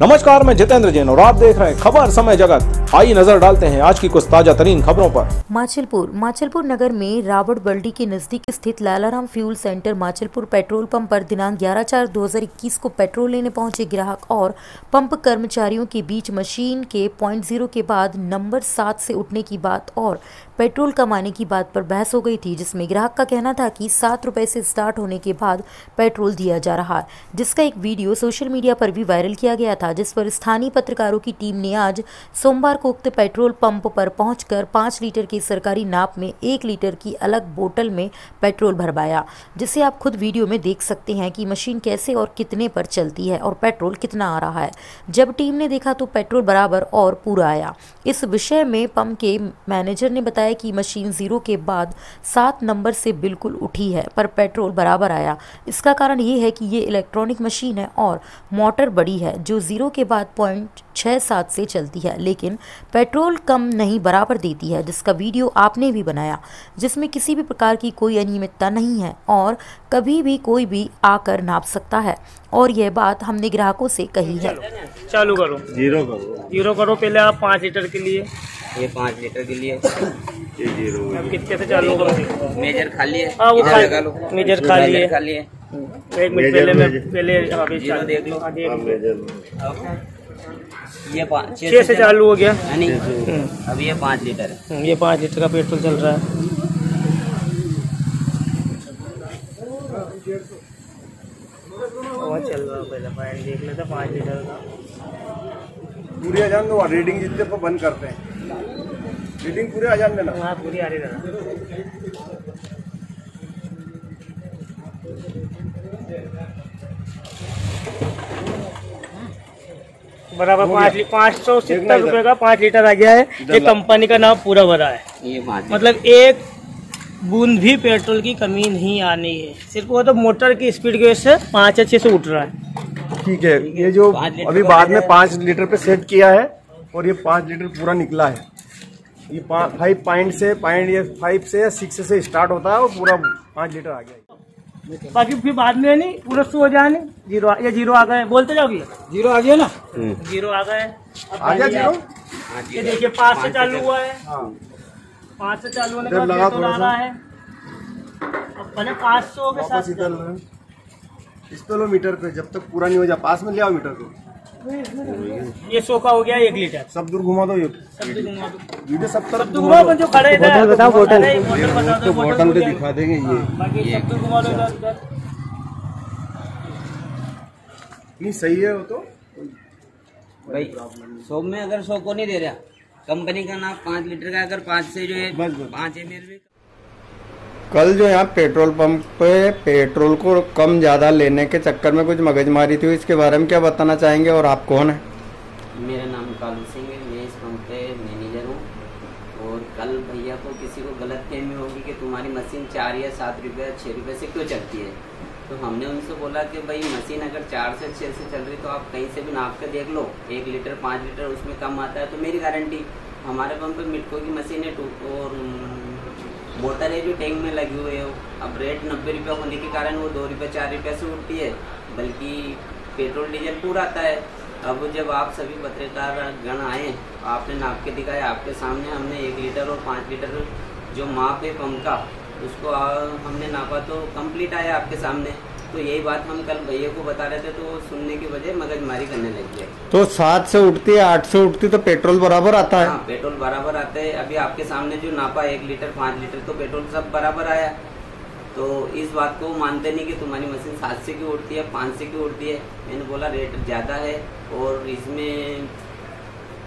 नमस्कार, मैं जितेंद्र जैन और आप देख रहे हैं खबर समय जगत। आई नज़र डालते हैं आज की कुछ ताज़ा तरीन खबरों पर। माचलपुर माचलपुर नगर में रावट बल्डी के नज़दीक स्थित Lalaram fuel centre, Machalpur petrol pump पर दिनांक 11 चार 2021 को पेट्रोल लेने पहुँचे ग्राहक और पंप कर्मचारियों के बीच मशीन के पॉइंट ज़ीरो के बाद नंबर सात से उठने की बात और पेट्रोल कमाने की बात पर बहस हो गई थी, जिसमें ग्राहक का कहना था कि सात रुपए से स्टार्ट होने के बाद पेट्रोल दिया जा रहा जिसका एक वीडियो सोशल मीडिया पर भी वायरल किया गया था, जिस पर स्थानीय पत्रकारों की टीम ने आज सोमवार को उक्त पेट्रोल पंप पर पहुंचकर पाँच लीटर की सरकारी नाप में एक लीटर की अलग बोतल में पेट्रोल भरवाया, जिसे आप खुद वीडियो में देख सकते हैं कि मशीन कैसे और कितने पर चलती है और पेट्रोल कितना आ रहा है। जब टीम ने देखा तो पेट्रोल बराबर और पूरा आया। इस विषय में पंप के मैनेजर ने बताया कि मशीन ज़ीरो के बाद सात नंबर से बिल्कुल उठी है पर पेट्रोल बराबर आया। इसका कारण ये है कि ये इलेक्ट्रॉनिक मशीन है और मोटर बड़ी है जो ज़ीरो के बाद पॉइंट छः सात से चलती है लेकिन पेट्रोल कम नहीं बराबर देती है जिसका वीडियो आपने भी बनाया जिसमें किसी भी प्रकार की कोई अनियमितता नहीं है और कभी भी कोई भी आकर नाप सकता है। और यह बात हमने ग्राहकों से कही है। चालू करो। ज़ीरो करो। ज़ीरो करो पहले आप पाँच लीटर के लिए। ये पाँच लीटर के लिए। अब कितने से चालू करो मेजर खाली है। हाँ, वो खाली- लगा लो। मेजर खाली है। खाली है। एक मिनट पहले मैं पहले अभी ज़ीरो देख लो। हाँ, हाँ, ये पाँच छः से चालू हो गया? है नहीं अब ये पाँच लीटर है। हम्म, ये पाँच लीटर का पेट्रोल चल रहा है। चल रहा पहले पॉइंट देख लेते हैं, पाँच लीटर का। पूरी जान दो रीडिंग जितने पर बंद करते हैं। रीडिंग पूरे आ जान देना वहाँ पूरी आ रही है बराबर पाँच पाँच सौ सत्तर रुपए का पाँच लीटर आ गया है। ये कंपनी का नाम पूरा भरा है। ये मतलब एक बूंद भी पेट्रोल की कमी नहीं आनी है। सिर्फ़ वो तो मोटर की स्पीड की वजह से पाँच अच्छे से उठ रहा है। ठीक है ये जो अभी बाद में है। पाँच लीटर पे सेट किया है और ये पाँच लीटर पूरा निकला है। ये फाइव पॉइंट से पॉइंट ये फाइव से या सिक्स से स्टार्ट होता है और पूरा पाँच लीटर आ गया। बाकी फिर बाद में नहीं पूरा सो हो जाए नहीं? ज़ीरो ये ज़ीरो आ गए। बोलते जाओ भैया। ज़ीरो आ गया ना? ज़ीरो आ गए। आ गया ज़ीरो ये देखिए पाँच से चालू हुआ है। हाँ। पाँच से चालू होने के बाद लगा आ रहा है। अब पहले पाँच सौ के वापस साथ इस तो लो मीटर पे जब तक पूरा नहीं हो जाए पास में ले आओ मीटर को। ये सौ का हो गया एक लीटर। सब दूर घुमा दो ये। सब तो घुमा दो। वीडियो सब तरफ़ तो घुमा घुमा दो। दो जो खड़े इधर। बोतल बताओ, बोतल। अरे, बोतल बता दो बॉटल बोतल पे दिखा देंगे ये। बाकी सब तो घुमा दो इधर नहीं सही है वो तो। भाई सौ में अगर सौ को नहीं दे रहा कंपनी का नाम पाँच लीटर का अगर पाँच से जो है। पाँच एम एल कल जो यहाँ पेट्रोल पंप पे पेट्रोल को कम ज़्यादा लेने के चक्कर में कुछ मगजमारी थी, इसके बारे में क्या बताना चाहेंगे और आप कौन है? मेरा नाम कालू सिंह है, मैं इस पंप पे मैनेजर हूँ। और कल भैया को किसी को गलत फहमी होगी कि तुम्हारी मशीन चार या सात रुपये छः रुपये से क्यों चलती है? तो हमने उनसे बोला कि भाई, मशीन अगर चार से छः से चल रही तो आप कहीं से भी नाप के देख लो। एक लीटर, पाँच लीटर उसमें कम आता है तो मेरी गारंटी। हमारे पंप पे मिटको की मशीन है और मोटर है जो टैंक में लगी हुई है। अब रेट नब्बे रुपये होने के कारण वो दो रुपये, चार रुपये से उठती है। बल्कि पेट्रोल डीजल पूरा आता है। अब जब आप सभी पत्रकार गण आए, आपने नाप के दिखाया, आपके सामने हमने एक लीटर और पाँच लीटर जो माप है पंप का, उसको हमने नापा तो कंप्लीट आया आपके सामने। तो यही बात हम कल भैया को बता रहे थे तो सुनने की वजह मगजमारी तो सात से उठती है, आठ से उठती तो पेट्रोल बराबर आता हाँ। है, पेट्रोल बराबर आता है। अभी आपके सामने जो नापा, एक लीटर, पाँच लीटर तो पेट्रोल सब बराबर आया। तो इस बात को मानते नहीं कि तुम्हारी मशीन सात से क्यों उठती है, पाँच से क्यों उठती है? मैंने बोला, रेट ज़्यादा है और इसमें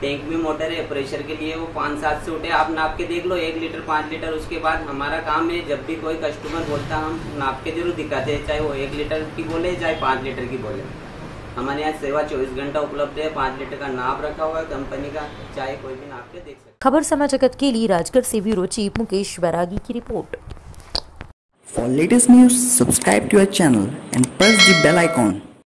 टैंक में मोटर है, प्रेशर के लिए वो पाँच सात से उठे। आप नाप के देख लो, एक लीटर, पाँच लीटर, उसके बाद हमारा काम है, जब भी कोई कस्टमर बोलता, हम नाप के ज़रूर दिखाते हैं, चाहे वो एक लीटर की बोले, चाहे पाँच लीटर की बोले। हमारे यहाँ सेवा चौबीस घंटा उपलब्ध है पाँच लीटर का नाप रखा हुआ है कंपनी का चाहे कोई भी नाप के देख सकते खबर समय जगत के लिए राजगढ़ से ब्यूरो चीफ मुकेश बैरागी की report for latest news subscribe to our channel and press the bell icon.